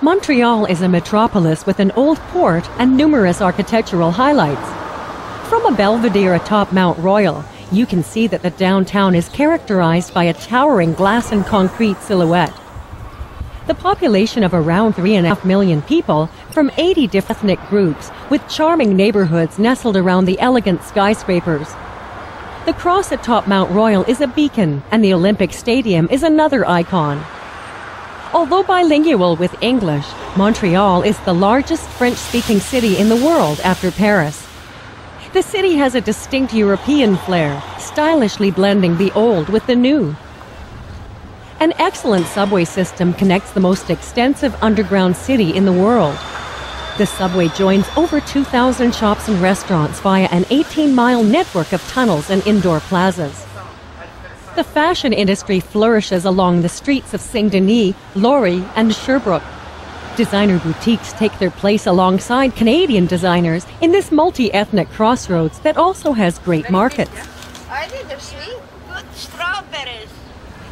Montreal is a metropolis with an old port and numerous architectural highlights. From a belvedere atop Mount Royal, you can see that the downtown is characterized by a towering glass and concrete silhouette. The population of around 3.5 million people from 80 different ethnic groups with charming neighborhoods nestled around the elegant skyscrapers. The cross atop Mount Royal is a beacon, and the Olympic Stadium is another icon. Although bilingual with English, Montreal is the largest French speaking city in the world after Paris. The city has a distinct European flair, stylishly blending the old with the new. An excellent subway system connects the most extensive underground city in the world. The subway joins over 2,000 shops and restaurants via an 18 mile network of tunnels and indoor plazas. The fashion industry flourishes along the streets of Saint Denis, Laurier, and Sherbrooke. Designer boutiques take their place alongside Canadian designers in this multi ethnic crossroads that also has great markets. Are they the sweet? Good strawberries.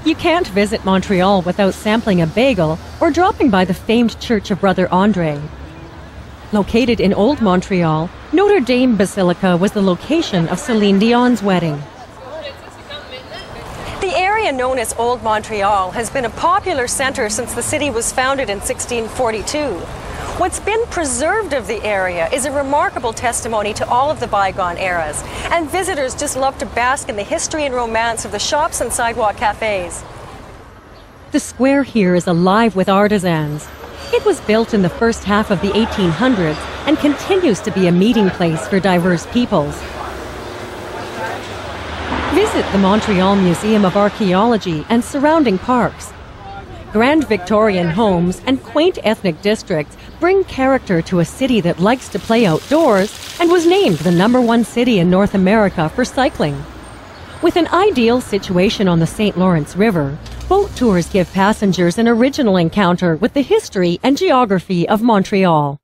You can't visit Montreal without sampling a bagel or dropping by the famed Church of Brother Andre. Located in Old Montreal, Notre Dame Basilica was the location of Celine Dion's wedding. Area known as Old Montreal has been a popular center since the city was founded in 1642. What's been preserved of the area is a remarkable testimony to all of the bygone eras, and visitors just love to bask in the history and romance of the shops and sidewalk cafes. The square here is alive with artisans. It was built in the first half of the 1800s and continues to be a meeting place for diverse peoples. Visit the Montreal Museum of Archaeology and surrounding parks. Grand Victorian homes and quaint ethnic districts bring character to a city that likes to play outdoors and was named the number one city in North America for cycling. With an ideal situation on the St. Lawrence River, boat tours give passengers an original encounter with the history and geography of Montreal.